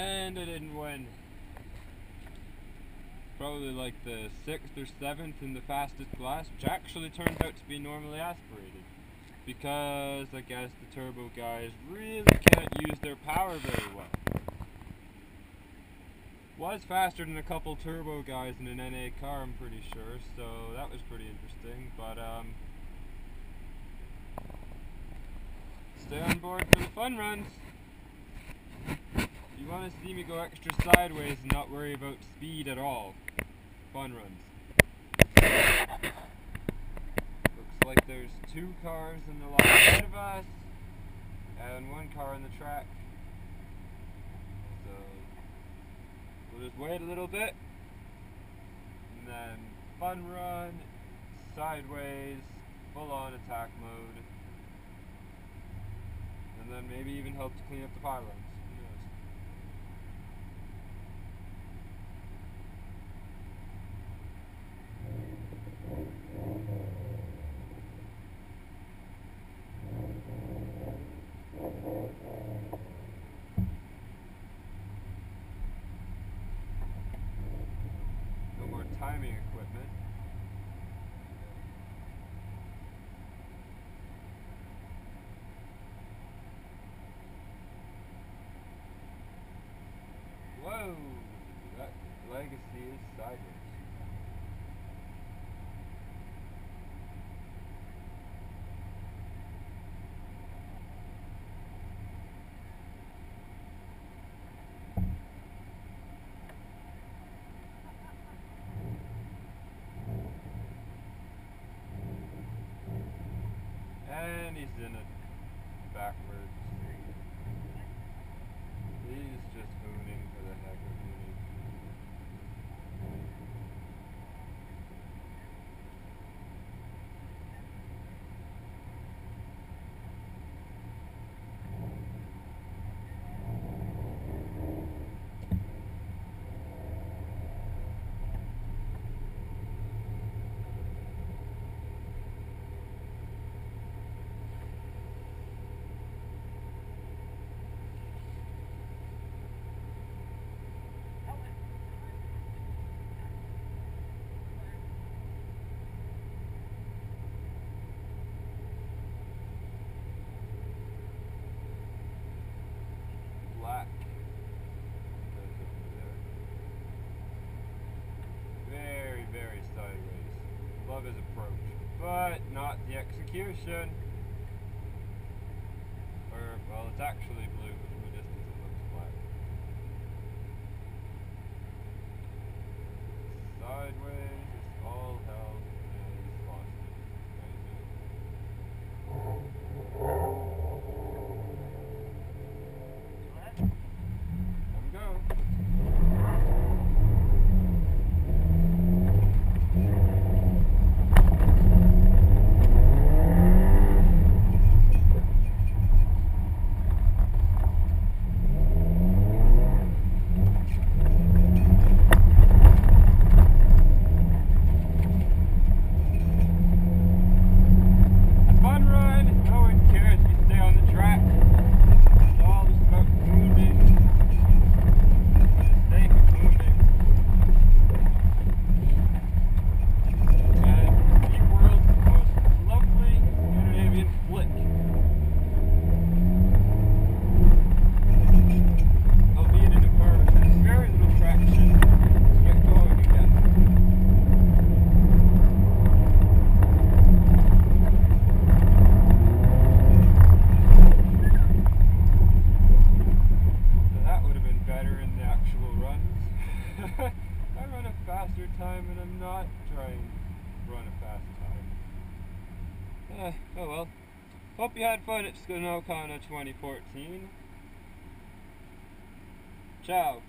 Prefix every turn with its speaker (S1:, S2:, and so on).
S1: And I didn't win. Probably like the sixth or seventh in the fastest class, which actually turned out to be normally aspirated. Because I guess the turbo guys really can't use their power very well. Was faster than a couple turbo guys in an NA car, I'm pretty sure, so that was pretty interesting. But um, stay on board for the fun runs. Want to see me go extra sideways and not worry about speed at all. Fun runs. Looks like there's two cars in the line ahead of us, and one car on the track. So, we'll just wait a little bit, and then fun run, sideways, full on attack mode, and then maybe even help to clean up the pylons. Timing equipment. Whoa! That legacy is sideways. And he's in it backwards. He's just hooning for the heck of hooning. Black. goes over there. Very, very sideways. Love his approach. But not the execution. Or, well, it's actually blue, but from a distance it looks black. Sideways, it's all hell. and he's lost it. Right there. Come go. Fun run. No one cares if you stay on the track. It's all just about moving. For the sake of moving. And the world's most lovely Scandinavian flick. Albeit in a car which has very little traction to get going again. So that would have been better in the actual runs. I run a faster time and I'm not trying to run a fast time. Uh, oh well. Hope you had fun at Snokhana 2014. Ciao.